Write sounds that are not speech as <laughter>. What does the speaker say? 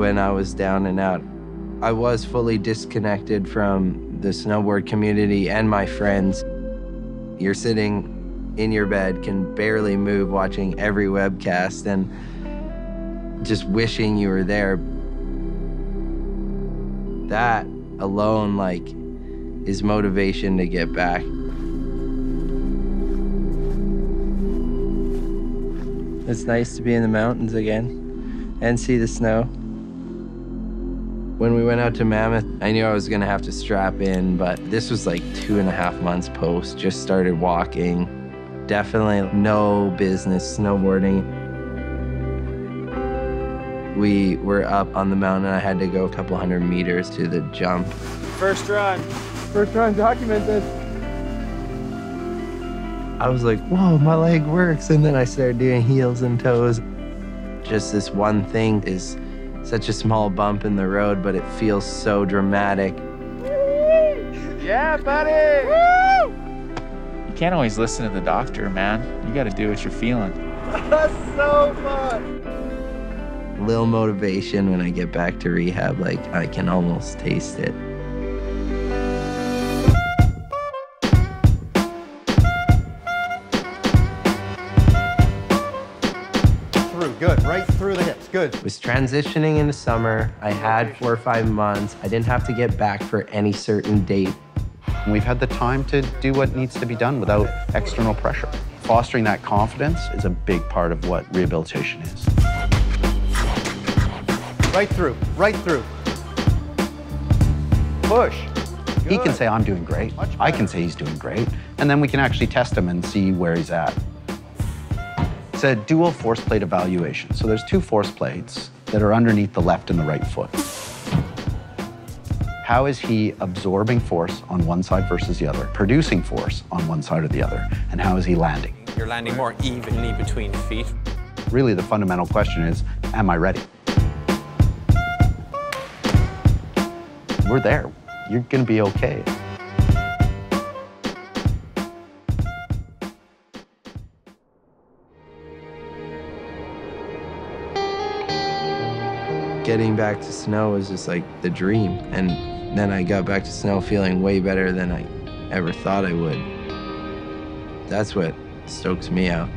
when I was down and out. I was fully disconnected from the snowboard community and my friends. You're sitting in your bed, can barely move, watching every webcast and just wishing you were there. That alone, like, is motivation to get back. It's nice to be in the mountains again and see the snow. When we went out to Mammoth, I knew I was gonna have to strap in, but this was like two and a half months post, just started walking. Definitely no business snowboarding. We were up on the mountain. I had to go a couple hundred meters to the jump. First run. First run, document this. I was like, whoa, my leg works. And then I started doing heels and toes. Just this one thing is such a small bump in the road, but it feels so dramatic. Yeah, buddy! You can't always listen to the doctor, man. You got to do what you're feeling. <laughs> That's so fun! Little motivation when I get back to rehab, like I can almost taste it. Through, good, right through the hips, good. was transitioning into summer. I had four or five months. I didn't have to get back for any certain date. We've had the time to do what needs to be done without external pressure. Fostering that confidence is a big part of what rehabilitation is. Right through, right through. Push. He can say, I'm doing great. I can say he's doing great. And then we can actually test him and see where he's at. It's a dual force plate evaluation. So there's two force plates that are underneath the left and the right foot. How is he absorbing force on one side versus the other, producing force on one side or the other, and how is he landing? You're landing more evenly between feet. Really, the fundamental question is, am I ready? We're there. You're going to be okay. Getting back to snow was just like the dream. And then I got back to snow feeling way better than I ever thought I would. That's what stokes me out.